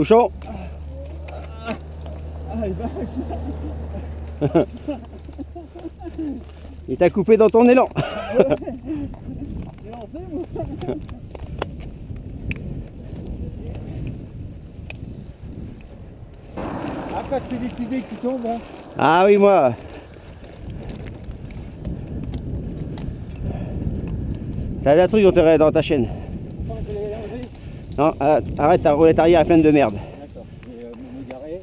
Ah, il t'a coupé dans ton élan. Ah, quand tu décidé que tu tombes, hein. Ah oui, moi. T'as un truc dans ta chaîne. Non, ah, arrête ta roulette arrière à pleine de merde. D'accord. Euh, je vais me garer.